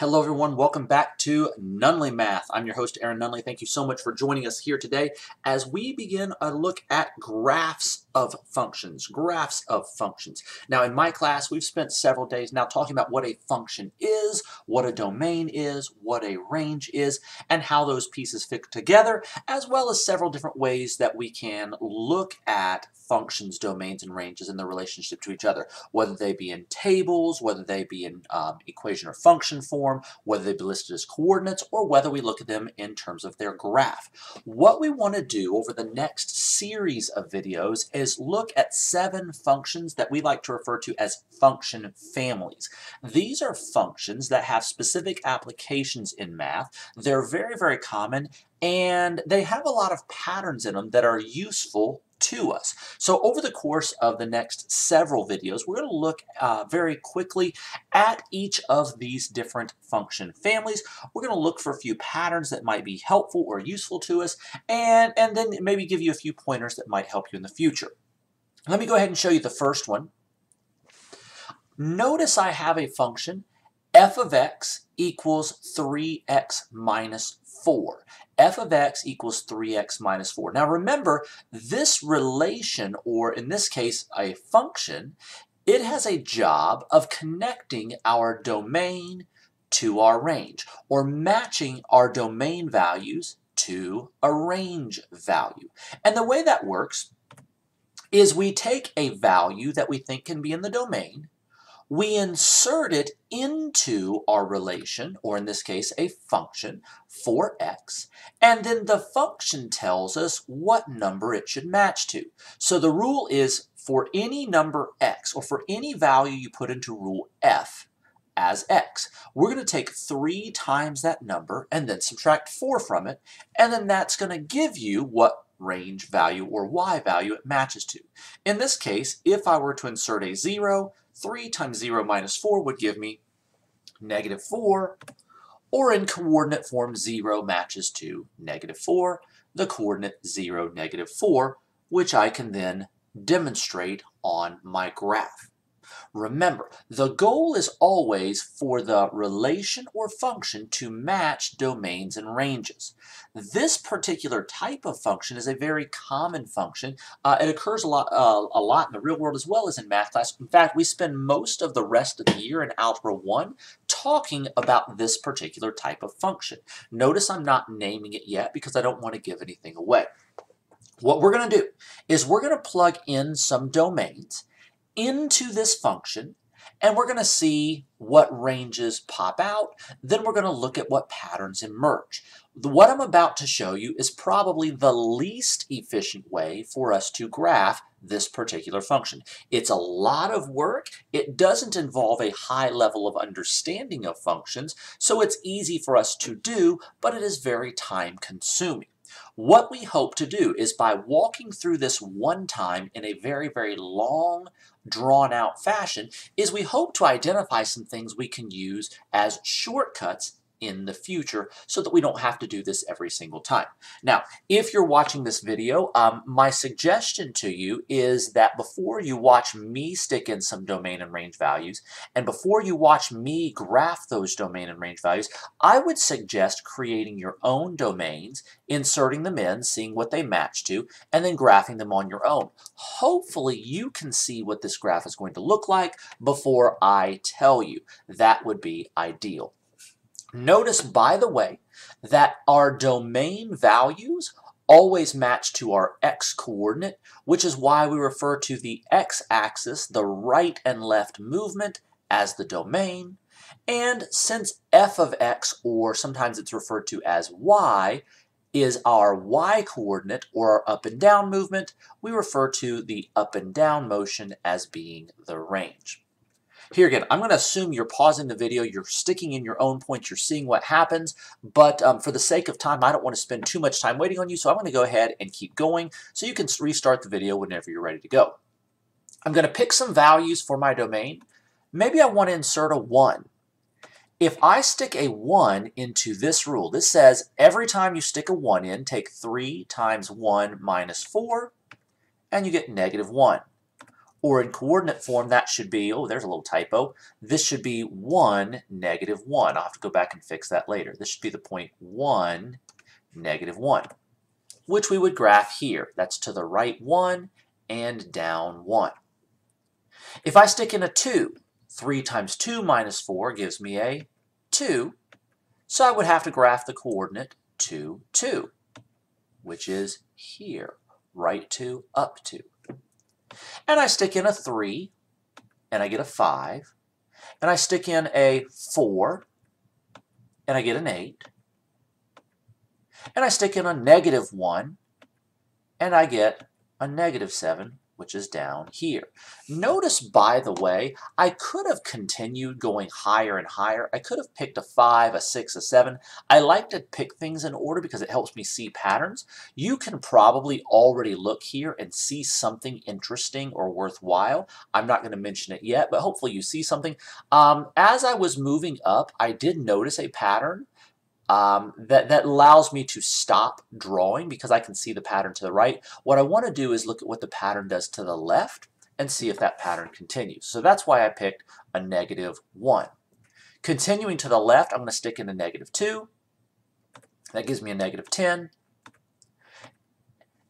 Hello everyone, welcome back to Nunley Math. I'm your host Aaron Nunley. Thank you so much for joining us here today as we begin a look at graphs of functions, graphs of functions. Now in my class we've spent several days now talking about what a function is, what a domain is, what a range is, and how those pieces fit together, as well as several different ways that we can look at functions, domains, and ranges in their relationship to each other, whether they be in tables, whether they be in um, equation or function form, whether they be listed as coordinates, or whether we look at them in terms of their graph. What we want to do over the next series of videos is look at seven functions that we like to refer to as function families. These are functions that have specific applications in math. They're very, very common, and they have a lot of patterns in them that are useful to us. So over the course of the next several videos, we're going to look uh, very quickly at each of these different function families. We're going to look for a few patterns that might be helpful or useful to us, and, and then maybe give you a few pointers that might help you in the future. Let me go ahead and show you the first one. Notice I have a function f of x equals 3x minus 4 f of x equals 3x minus 4. Now remember, this relation, or in this case, a function, it has a job of connecting our domain to our range, or matching our domain values to a range value. And the way that works is we take a value that we think can be in the domain, we insert it into our relation, or in this case, a function for x, and then the function tells us what number it should match to. So the rule is for any number x, or for any value you put into rule f, as x. We're going to take 3 times that number and then subtract 4 from it, and then that's going to give you what range value or y value it matches to. In this case, if I were to insert a 0, 3 times 0 minus 4 would give me negative 4, or in coordinate form 0 matches to negative 4, the coordinate 0, negative 4, which I can then demonstrate on my graph. Remember, the goal is always for the relation or function to match domains and ranges. This particular type of function is a very common function. Uh, it occurs a lot, uh, a lot in the real world as well as in math class. In fact, we spend most of the rest of the year in Algebra 1 talking about this particular type of function. Notice I'm not naming it yet because I don't want to give anything away. What we're going to do is we're going to plug in some domains into this function and we're going to see what ranges pop out. Then we're going to look at what patterns emerge. What I'm about to show you is probably the least efficient way for us to graph this particular function. It's a lot of work. It doesn't involve a high level of understanding of functions, so it's easy for us to do, but it is very time consuming. What we hope to do is by walking through this one time in a very, very long, drawn out fashion, is we hope to identify some things we can use as shortcuts in the future so that we don't have to do this every single time. Now, if you're watching this video, um, my suggestion to you is that before you watch me stick in some domain and range values, and before you watch me graph those domain and range values, I would suggest creating your own domains, inserting them in, seeing what they match to, and then graphing them on your own. Hopefully you can see what this graph is going to look like before I tell you. That would be ideal. Notice, by the way, that our domain values always match to our x-coordinate, which is why we refer to the x-axis, the right and left movement, as the domain. And since f of x, or sometimes it's referred to as y, is our y-coordinate, or our up and down movement, we refer to the up and down motion as being the range. Here again, I'm going to assume you're pausing the video, you're sticking in your own points, you're seeing what happens, but um, for the sake of time, I don't want to spend too much time waiting on you, so I'm going to go ahead and keep going so you can restart the video whenever you're ready to go. I'm going to pick some values for my domain. Maybe I want to insert a 1. If I stick a 1 into this rule, this says every time you stick a 1 in, take 3 times 1 minus 4, and you get negative 1. Or in coordinate form, that should be, oh, there's a little typo. This should be 1, negative 1. I'll have to go back and fix that later. This should be the point 1, negative 1, which we would graph here. That's to the right 1 and down 1. If I stick in a 2, 3 times 2 minus 4 gives me a 2. So I would have to graph the coordinate 2, 2, which is here, right 2, up 2. And I stick in a 3, and I get a 5. And I stick in a 4, and I get an 8. And I stick in a negative 1, and I get a negative 7 which is down here. Notice, by the way, I could have continued going higher and higher. I could have picked a 5, a 6, a 7. I like to pick things in order because it helps me see patterns. You can probably already look here and see something interesting or worthwhile. I'm not going to mention it yet, but hopefully you see something. Um, as I was moving up, I did notice a pattern um, that, that allows me to stop drawing because I can see the pattern to the right. What I want to do is look at what the pattern does to the left and see if that pattern continues. So that's why I picked a negative 1. Continuing to the left, I'm going to stick in a negative 2. That gives me a negative 10.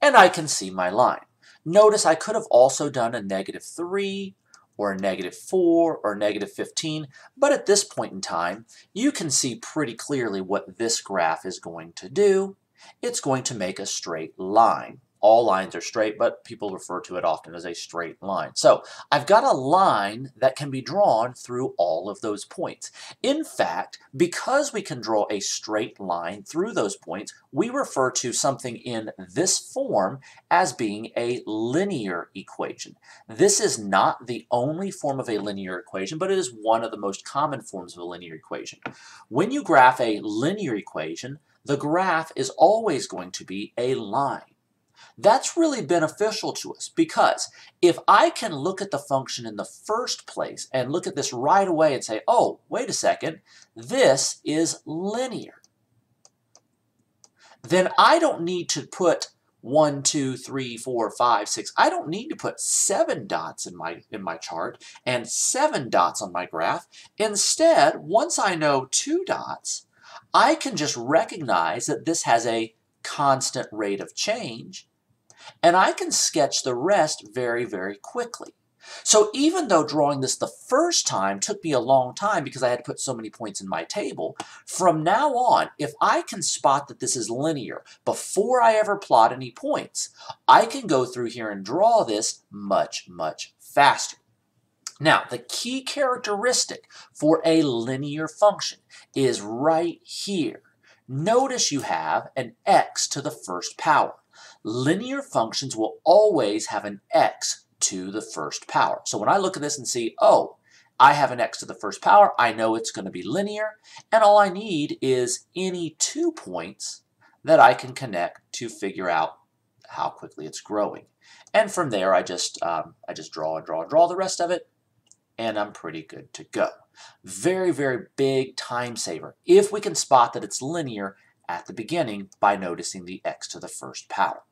And I can see my line. Notice I could have also done a negative 3 or negative 4 or negative 15, but at this point in time, you can see pretty clearly what this graph is going to do. It's going to make a straight line all lines are straight, but people refer to it often as a straight line. So I've got a line that can be drawn through all of those points. In fact, because we can draw a straight line through those points, we refer to something in this form as being a linear equation. This is not the only form of a linear equation, but it is one of the most common forms of a linear equation. When you graph a linear equation, the graph is always going to be a line. That's really beneficial to us because if I can look at the function in the first place and look at this right away and say, oh, wait a second, this is linear, then I don't need to put one, two, three, four, five, six. I don't need to put seven dots in my, in my chart and seven dots on my graph. Instead, once I know two dots, I can just recognize that this has a constant rate of change and I can sketch the rest very, very quickly. So even though drawing this the first time took me a long time because I had to put so many points in my table, from now on, if I can spot that this is linear before I ever plot any points, I can go through here and draw this much, much faster. Now, the key characteristic for a linear function is right here. Notice you have an x to the first power linear functions will always have an x to the first power. So when I look at this and see, oh, I have an x to the first power, I know it's going to be linear, and all I need is any two points that I can connect to figure out how quickly it's growing. And from there, I just, um, I just draw and draw and draw the rest of it, and I'm pretty good to go. Very, very big time saver if we can spot that it's linear at the beginning by noticing the x to the first power.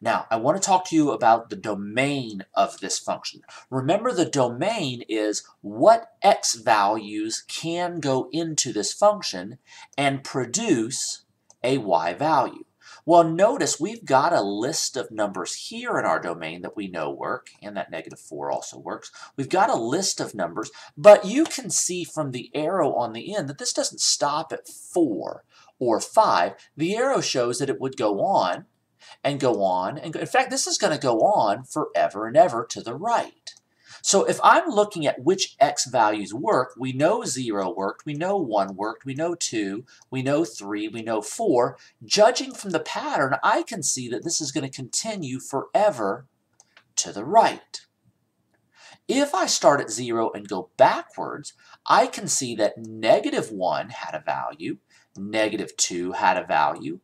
Now, I want to talk to you about the domain of this function. Remember, the domain is what x values can go into this function and produce a y value. Well, notice we've got a list of numbers here in our domain that we know work, and that negative 4 also works. We've got a list of numbers, but you can see from the arrow on the end that this doesn't stop at 4 or 5. The arrow shows that it would go on and go on. and go. In fact, this is going to go on forever and ever to the right. So if I'm looking at which x values work, we know 0 worked, we know 1 worked, we know 2, we know 3, we know 4. Judging from the pattern, I can see that this is going to continue forever to the right. If I start at 0 and go backwards, I can see that negative 1 had a value, negative 2 had a value,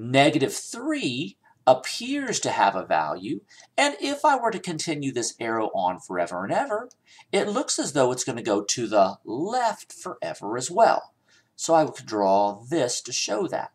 negative 3 appears to have a value, and if I were to continue this arrow on forever and ever, it looks as though it's going to go to the left forever as well. So I could draw this to show that.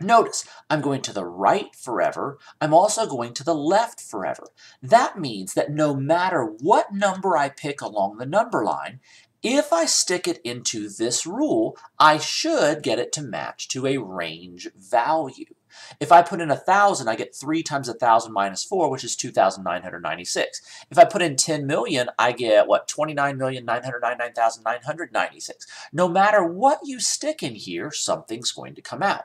Notice, I'm going to the right forever. I'm also going to the left forever. That means that no matter what number I pick along the number line, if I stick it into this rule, I should get it to match to a range value. If I put in 1,000, I get 3 times 1,000 minus 4, which is 2,996. If I put in 10 million, I get, what, 29,999,996. No matter what you stick in here, something's going to come out.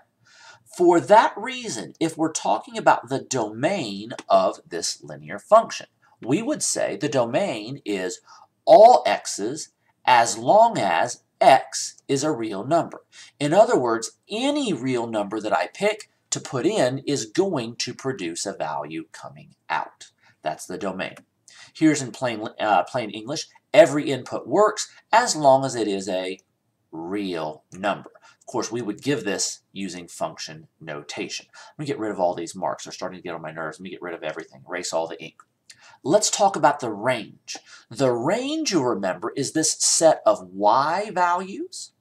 For that reason, if we're talking about the domain of this linear function, we would say the domain is all x's as long as x is a real number. In other words, any real number that I pick to put in is going to produce a value coming out. That's the domain. Here's in plain, uh, plain English, every input works as long as it is a real number. Of course, we would give this using function notation. Let me get rid of all these marks. They're starting to get on my nerves. Let me get rid of everything. Erase all the ink. Let's talk about the range. The range, you remember, is this set of y values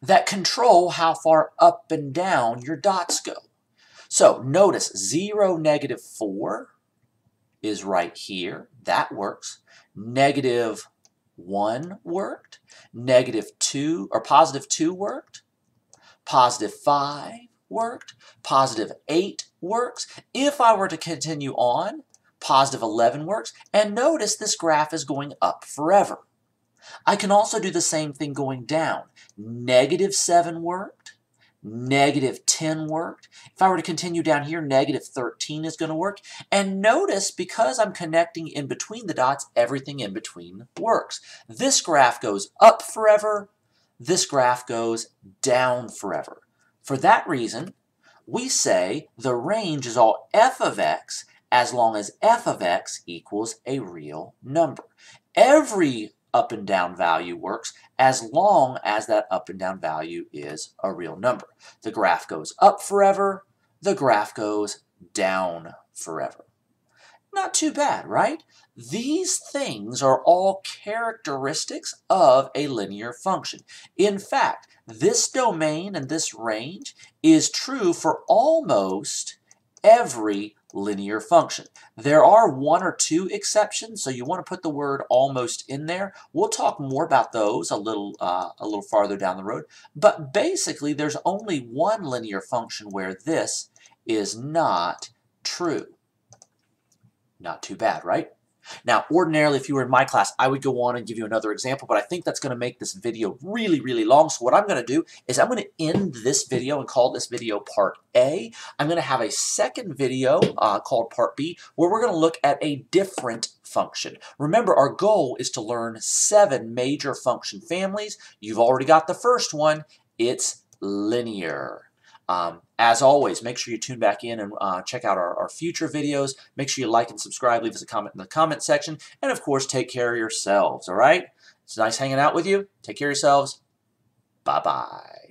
that control how far up and down your dots go. So notice 0, negative 4 is right here. That works. Negative 1 worked. Negative 2, or positive 2 worked. Positive 5 worked. Positive 8 works. If I were to continue on, positive 11 works. And notice this graph is going up forever. I can also do the same thing going down. Negative 7 worked. Negative 10 worked. If I were to continue down here, negative 13 is going to work. And notice, because I'm connecting in between the dots, everything in between works. This graph goes up forever. This graph goes down forever. For that reason, we say the range is all f of x as long as f of x equals a real number. Every up and down value works as long as that up and down value is a real number. The graph goes up forever, the graph goes down forever. Not too bad, right? These things are all characteristics of a linear function. In fact, this domain and this range is true for almost every linear function. There are one or two exceptions, so you want to put the word almost in there. We'll talk more about those a little, uh, a little farther down the road. But basically, there's only one linear function where this is not true. Not too bad, right? Now, ordinarily, if you were in my class, I would go on and give you another example, but I think that's going to make this video really, really long. So what I'm going to do is I'm going to end this video and call this video Part A. I'm going to have a second video uh, called Part B, where we're going to look at a different function. Remember, our goal is to learn seven major function families. You've already got the first one. It's linear. Um, as always, make sure you tune back in and uh, check out our, our, future videos. Make sure you like and subscribe, leave us a comment in the comment section, and of course, take care of yourselves, all right? It's nice hanging out with you. Take care of yourselves. Bye-bye.